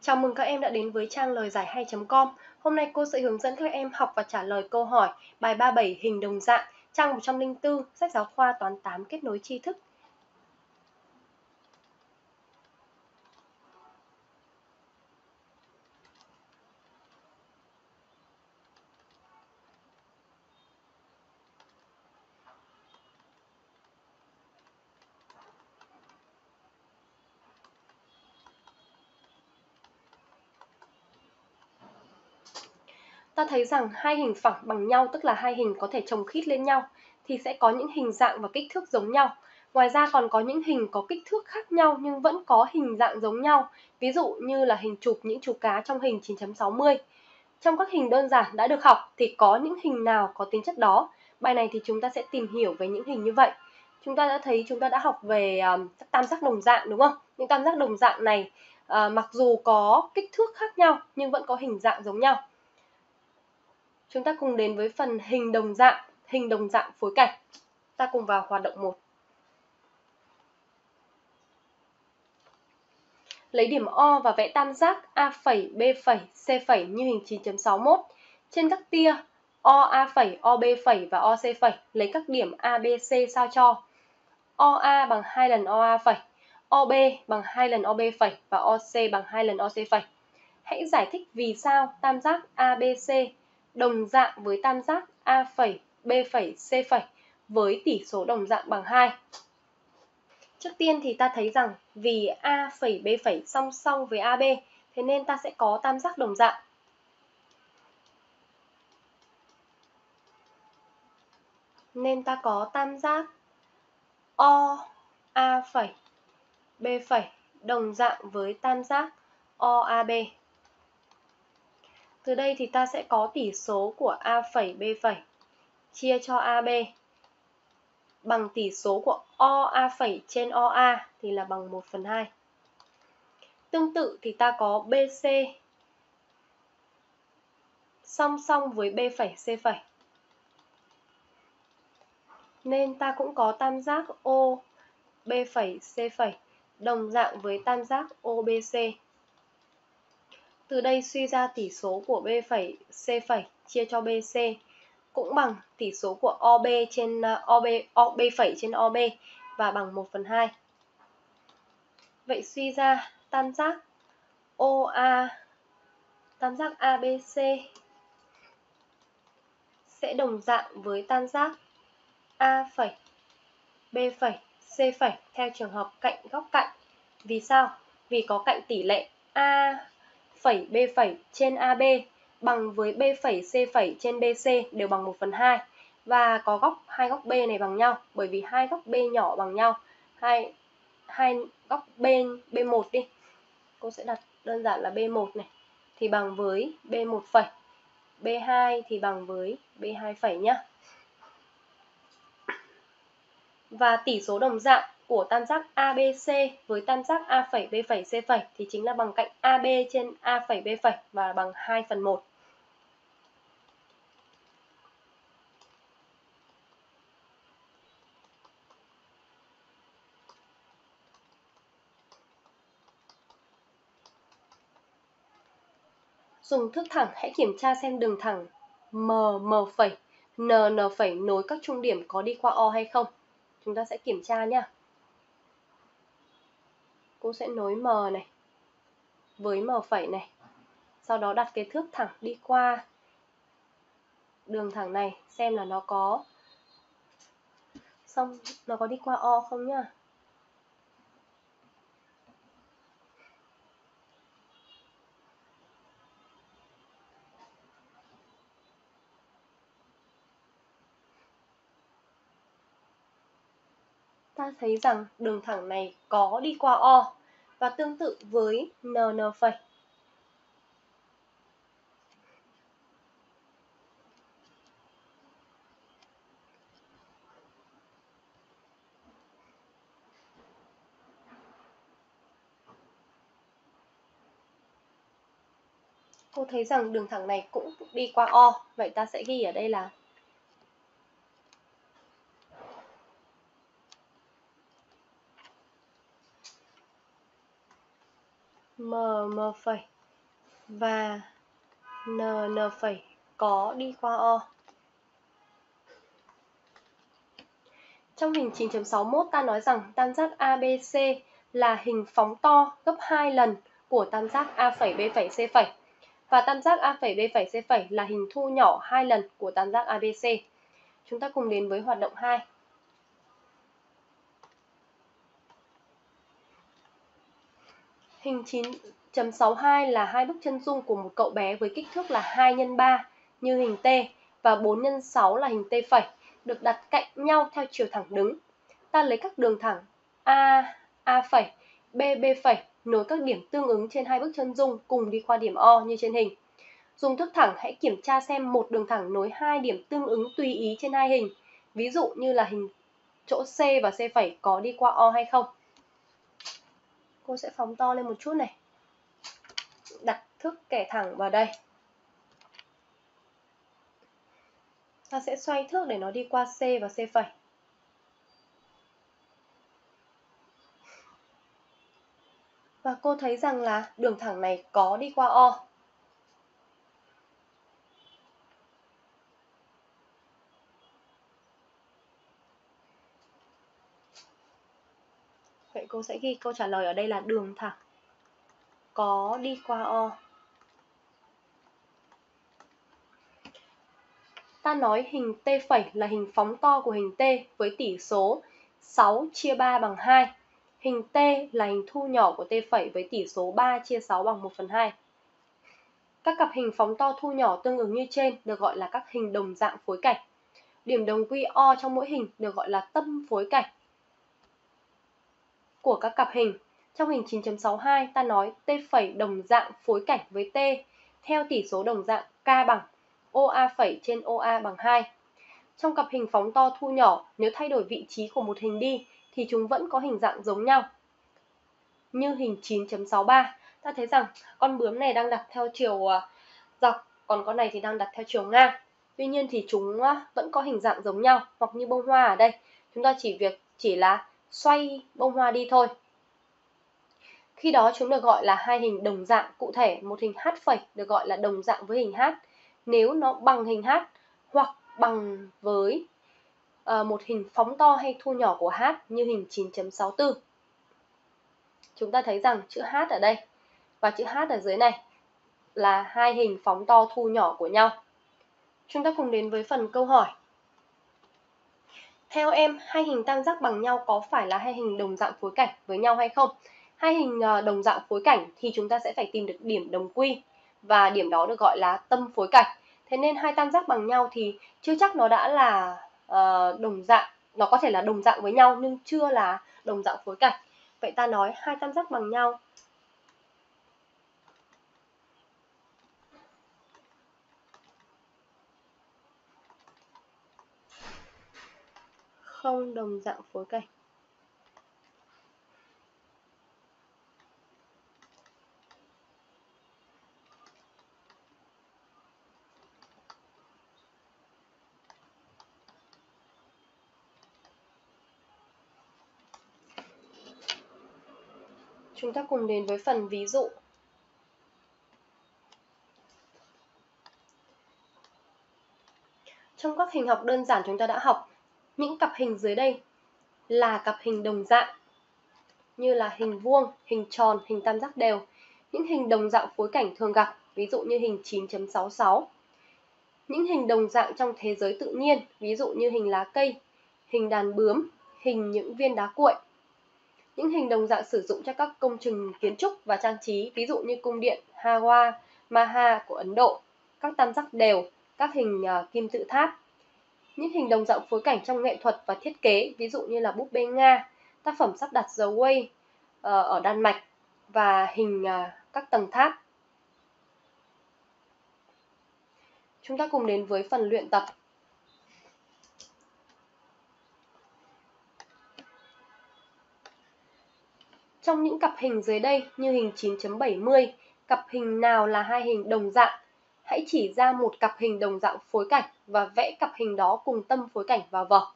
Chào mừng các em đã đến với trang lời giải hay.com. Hôm nay cô sẽ hướng dẫn các em học và trả lời câu hỏi bài 37 hình đồng dạng, trang 104, sách giáo khoa toán 8 kết nối tri thức. Ta thấy rằng hai hình phẳng bằng nhau tức là hai hình có thể chồng khít lên nhau thì sẽ có những hình dạng và kích thước giống nhau. Ngoài ra còn có những hình có kích thước khác nhau nhưng vẫn có hình dạng giống nhau, ví dụ như là hình chụp những chú cá trong hình 9.60. Trong các hình đơn giản đã được học thì có những hình nào có tính chất đó? Bài này thì chúng ta sẽ tìm hiểu về những hình như vậy. Chúng ta đã thấy chúng ta đã học về um, tam giác đồng dạng đúng không? Những tam giác đồng dạng này uh, mặc dù có kích thước khác nhau nhưng vẫn có hình dạng giống nhau. Chúng ta cùng đến với phần hình đồng dạng, hình đồng dạng phối cảnh. Ta cùng vào hoạt động 1. Lấy điểm O và vẽ tam giác A B C như hình 9.61. Trên các tia OA OB và OC lấy các điểm ABC sao cho OA bằng 2 lần OA OB bằng 2 lần OB và OC bằng 2 lần OC. Hãy giải thích vì sao tam giác ABC đồng dạng với tam giác A B C với tỷ số đồng dạng bằng 2. Trước tiên thì ta thấy rằng vì A B song song với AB, thế nên ta sẽ có tam giác đồng dạng. Nên ta có tam giác O A B đồng dạng với tam giác OAB. Từ đây thì ta sẽ có tỉ số của A phẩy B phẩy chia cho AB bằng tỉ số của OA phẩy trên OA thì là bằng 1 phần 2. Tương tự thì ta có BC song song với B phẩy C phẩy. Nên ta cũng có tam giác O B phẩy C phẩy đồng dạng với tam giác OBC. Từ đây suy ra tỷ số của B phẩy C phẩy chia cho BC cũng bằng tỷ số của OB trên uh, OB, OB phẩy trên OB và bằng 1 phần 2. Vậy suy ra tam giác OA tam giác ABC sẽ đồng dạng với tam giác A phẩy B phẩy C phẩy theo trường hợp cạnh góc cạnh. Vì sao? Vì có cạnh tỷ lệ A phẩy B phẩy, trên AB bằng với B phẩy C phẩy trên BC đều bằng 1 phần 2 và có góc, hai góc B này bằng nhau, bởi vì hai góc B nhỏ bằng nhau. Hai hai góc B B1 đi. Cô sẽ đặt đơn giản là B1 này, thì bằng với B1 phẩy. B2 thì bằng với B2 phẩy nhá. Và tỷ số đồng dạng của tam giác ABC với tam giác A phẩy B phẩy C phẩy thì chính là bằng cạnh AB trên A phẩy B phẩy và bằng 2 phần 1. Dùng thước thẳng hãy kiểm tra xem đường thẳng MM', NN' phẩy, phẩy nối các trung điểm có đi qua O hay không. Chúng ta sẽ kiểm tra nhé cô sẽ nối M này, với M phẩy này. Sau đó đặt cái thước thẳng đi qua đường thẳng này, xem là nó có, xong nó có đi qua O không nhá. ta thấy rằng đường thẳng này có đi qua O và tương tự với NN phẩy. Cô thấy rằng đường thẳng này cũng đi qua O, vậy ta sẽ ghi ở đây là m m phẩy và n n phẩy có đi qua O. Trong hình 9.61 ta nói rằng tam giác ABC là hình phóng to gấp 2 lần của tam giác A phẩy B phẩy C phẩy và tam giác A phẩy B phẩy C phẩy là hình thu nhỏ 2 lần của tam giác ABC. Chúng ta cùng đến với hoạt động 2. Hình 9.62 là hai bức chân dung của một cậu bé với kích thước là 2 x 3 như hình T và 4 x 6 là hình T phẩy được đặt cạnh nhau theo chiều thẳng đứng. Ta lấy các đường thẳng A, A phẩy, B, B phẩy nối các điểm tương ứng trên hai bức chân dung cùng đi qua điểm O như trên hình. Dùng thước thẳng hãy kiểm tra xem một đường thẳng nối hai điểm tương ứng tùy ý trên hai hình. Ví dụ như là hình chỗ C và C phẩy có đi qua O hay không. Cô sẽ phóng to lên một chút này. Đặt thước kẻ thẳng vào đây. Ta sẽ xoay thước để nó đi qua C và C phẩy. Và cô thấy rằng là đường thẳng này có đi qua O. Vậy cô sẽ ghi câu trả lời ở đây là đường thẳng có đi qua O. Ta nói hình T phẩy là hình phóng to của hình T với tỷ số 6 chia 3 bằng 2. Hình T là hình thu nhỏ của T phẩy với tỷ số 3 chia 6 bằng 1 phần 2. Các cặp hình phóng to thu nhỏ tương ứng như trên được gọi là các hình đồng dạng phối cảnh. Điểm đồng quy O trong mỗi hình được gọi là tâm phối cảnh của các cặp hình. Trong hình 9.62 ta nói T đồng dạng phối cảnh với T theo tỷ số đồng dạng K bằng OA trên OA bằng 2. Trong cặp hình phóng to thu nhỏ, nếu thay đổi vị trí của một hình đi thì chúng vẫn có hình dạng giống nhau. Như hình 9.63, ta thấy rằng con bướm này đang đặt theo chiều à, dọc, còn con này thì đang đặt theo chiều ngang. Tuy nhiên thì chúng à, vẫn có hình dạng giống nhau, hoặc như bông hoa ở đây, chúng ta chỉ việc chỉ là xoay bông hoa đi thôi. Khi đó chúng được gọi là hai hình đồng dạng cụ thể, một hình h phẩy được gọi là đồng dạng với hình h nếu nó bằng hình h hoặc bằng với uh, một hình phóng to hay thu nhỏ của h như hình 9.64. Chúng ta thấy rằng chữ h ở đây và chữ h ở dưới này là hai hình phóng to thu nhỏ của nhau. Chúng ta cùng đến với phần câu hỏi. Theo em, hai hình tam giác bằng nhau có phải là hai hình đồng dạng phối cảnh với nhau hay không? Hai hình ờ, đồng dạng phối cảnh thì chúng ta sẽ phải tìm được điểm đồng quy và điểm đó được gọi là tâm phối cảnh. Thế nên hai tam giác bằng nhau thì chưa chắc nó đã là uh, đồng dạng, nó có thể là đồng dạng với nhau nhưng chưa là đồng dạng phối cảnh. Vậy ta nói hai tam giác bằng nhau không đồng dạng phối cảnh. Chúng ta cùng đến với phần ví dụ. Trong các hình học đơn giản chúng ta đã học, những cặp hình dưới đây là cặp hình đồng dạng như là hình vuông, hình tròn, hình tam giác đều. Những hình đồng dạng phối cảnh thường gặp, ví dụ như hình 9.66. Những hình đồng dạng trong thế giới tự nhiên, ví dụ như hình lá cây, hình đàn bướm, hình những viên đá cuội. Những hình đồng dạng sử dụng cho các công trình kiến trúc và trang trí, ví dụ như cung điện Hawa, Maha của Ấn Độ, các tam giác đều, các hình à, kim tự tháp. Những hình đồng dạng phối cảnh trong nghệ thuật và thiết kế, ví dụ như là búp bê Nga, tác phẩm sắp đặt dầu Way ờ, ở Đan Mạch và hình ờ, các tầng tháp. Chúng ta cùng đến với phần luyện tập. Trong những cặp hình dưới đây như hình 9.70, cặp hình nào là hai hình đồng dạng? Hãy chỉ ra một cặp hình đồng dạng phối cảnh và vẽ cặp hình đó cùng tâm phối cảnh vào vở.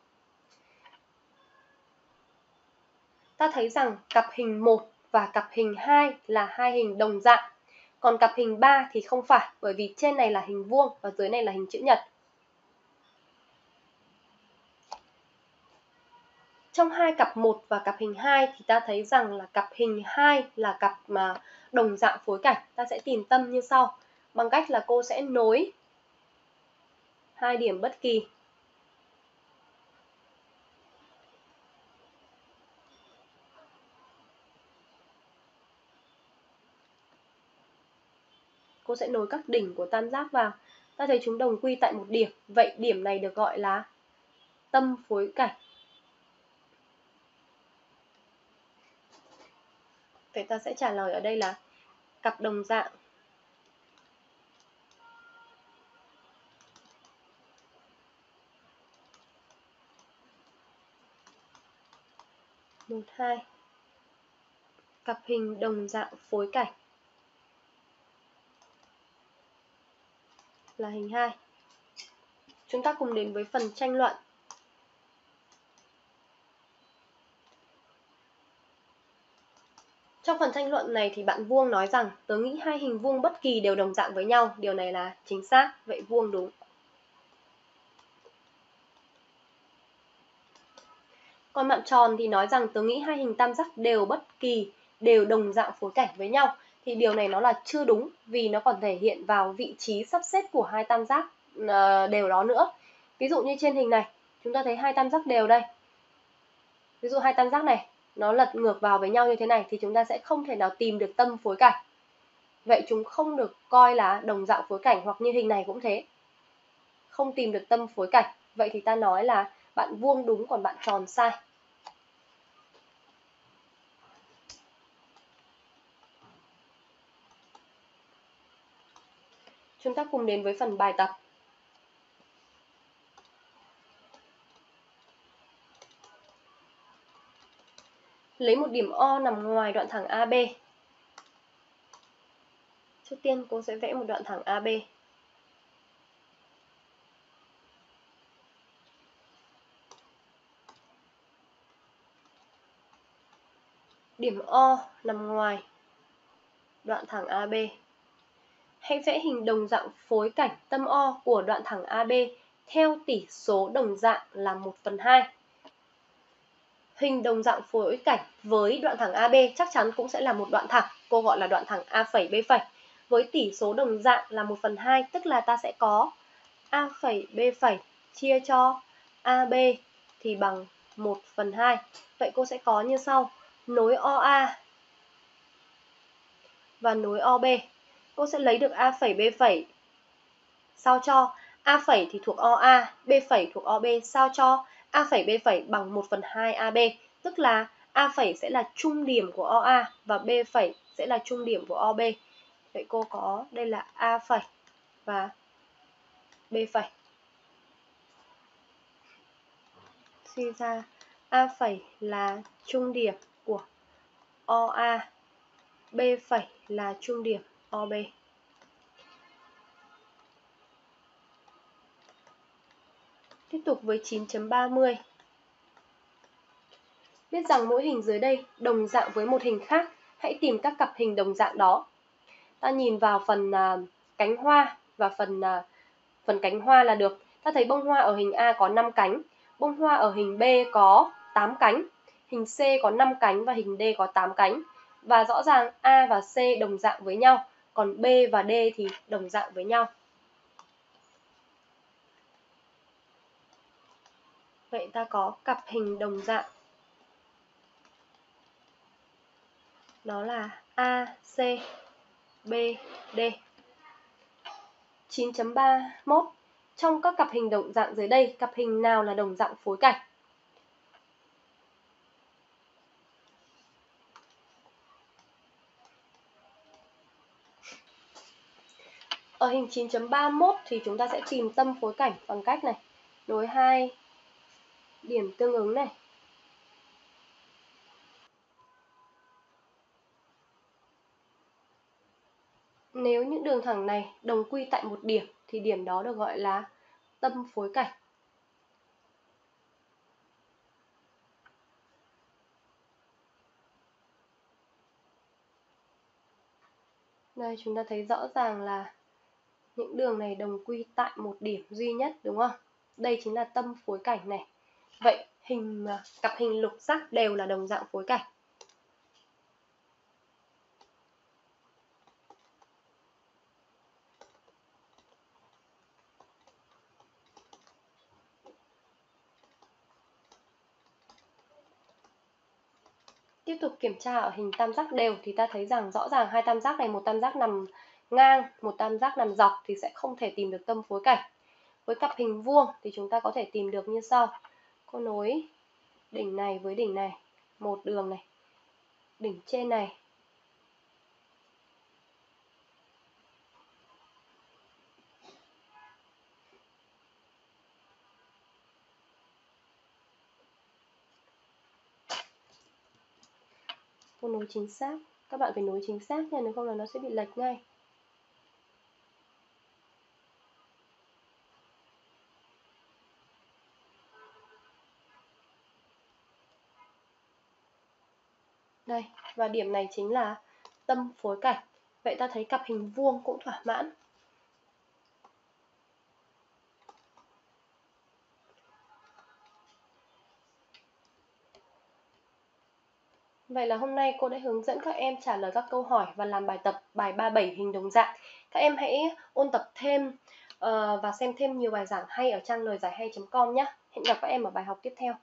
Ta thấy rằng cặp hình 1 và cặp hình 2 là hai hình đồng dạng. Còn cặp hình 3 thì không phải, bởi vì trên này là hình vuông và dưới này là hình chữ nhật. Trong hai cặp 1 và cặp hình 2 thì ta thấy rằng là cặp hình 2 là cặp mà đồng dạng phối cảnh. Ta sẽ tìm tâm như sau. Bằng cách là cô sẽ nối hai điểm bất kỳ cô sẽ nối các đỉnh của tam giác vào. Ta thấy chúng đồng quy tại một điểm, vậy điểm này được gọi là tâm phối cảnh. Vậy ta sẽ trả lời ở đây là cặp đồng dạng một hai cặp hình đồng dạng phối cảnh là hình 2. Chúng ta cùng đến với phần tranh luận. Trong phần tranh luận này thì bạn Vuông nói rằng tớ nghĩ hai hình vuông bất kỳ đều đồng dạng với nhau, điều này là chính xác, vậy vuông đúng. Còn bạn tròn thì nói rằng tớ nghĩ hai hình tam giác đều bất kỳ, đều đồng dạng phối cảnh với nhau thì điều này nó là chưa đúng vì nó còn thể hiện vào vị trí sắp xếp của hai tam giác ờ, đều đó nữa. Ví dụ như trên hình này, chúng ta thấy hai tam giác đều đây. Ví dụ hai tam giác này nó lật ngược vào với nhau như thế này thì chúng ta sẽ không thể nào tìm được tâm phối cảnh. Vậy chúng không được coi là đồng dạng phối cảnh hoặc như hình này cũng thế. Không tìm được tâm phối cảnh. Vậy thì ta nói là bạn vuông đúng còn bạn tròn sai. Chúng ta cùng đến với phần bài tập. Lấy một điểm O nằm ngoài đoạn thẳng AB. Trước tiên cô sẽ vẽ một đoạn thẳng AB. Điểm O nằm ngoài đoạn thẳng AB. Hãy vẽ hình đồng dạng phối cảnh tâm O của đoạn thẳng AB theo tỷ số đồng dạng là 1 phần 2. Hình đồng dạng phối cảnh với đoạn thẳng AB chắc chắn cũng sẽ là một đoạn thẳng, cô gọi là đoạn thẳng A B. Với tỷ số đồng dạng là 1 phần 2, tức là ta sẽ có A B chia cho AB thì bằng 1 phần 2. Vậy cô sẽ có như sau, nối OA và nối OB cô sẽ lấy được A phẩy B phẩy. Sao cho? A phẩy thì thuộc OA, B phẩy thuộc OB sao cho? A phẩy B phẩy bằng 1 phần 2 AB, tức là A phẩy sẽ là trung điểm của OA và B phẩy sẽ là trung điểm của OB. Vậy cô có đây là A phẩy và B phẩy. Suy ra A phẩy là trung điểm. OA, B phẩy là trung điểm OB. Tiếp tục với 9.30. Biết rằng mỗi hình dưới đây đồng dạng với một hình khác, hãy tìm các cặp hình đồng dạng đó. Ta nhìn vào phần à, cánh hoa và phần à, phần cánh hoa là được. Ta thấy bông hoa ở hình A có 5 cánh, bông hoa ở hình B có 8 cánh, hình C có 5 cánh và hình D có 8 cánh. Và rõ ràng A và C đồng dạng với nhau còn B và D thì đồng dạng với nhau. Vậy ta có cặp hình đồng dạng. Đó là A, C, B, D. 9.31 Trong các cặp hình đồng dạng dưới đây, cặp hình nào là đồng dạng phối cảnh? Ở hình 9.31 thì chúng ta sẽ tìm tâm phối cảnh bằng cách này, nối hai điểm tương ứng này. Nếu những đường thẳng này đồng quy tại một điểm thì điểm đó được gọi là tâm phối cảnh. Đây chúng ta thấy rõ ràng là những đường này đồng quy tại một điểm duy nhất, đúng không? Đây chính là tâm phối cảnh này. Vậy hình à, cặp hình lục giác đều là đồng dạng phối cảnh. Tiếp tục kiểm tra ở hình tam giác đều thì ta thấy rằng rõ ràng hai tam giác này, một tam giác nằm ngang, một tam giác nằm dọc thì sẽ không thể tìm được tâm phối cảnh. Với cặp hình vuông thì chúng ta có thể tìm được như sau. Cô nối đỉnh này với đỉnh này, một đường này. Đỉnh trên này cô nối chính xác các bạn phải nối chính xác nha nếu không là nó sẽ bị lệch ngay đây và điểm này chính là tâm phối cảnh vậy ta thấy cặp hình vuông cũng thỏa mãn Vậy là hôm nay cô đã hướng dẫn các em trả lời các câu hỏi và làm bài tập bài 37 hình đồng dạng. Các em hãy ôn tập thêm uh, và xem thêm nhiều bài giảng hay ở trang lời giải hay.com nhé. Hẹn gặp các em ở bài học tiếp theo.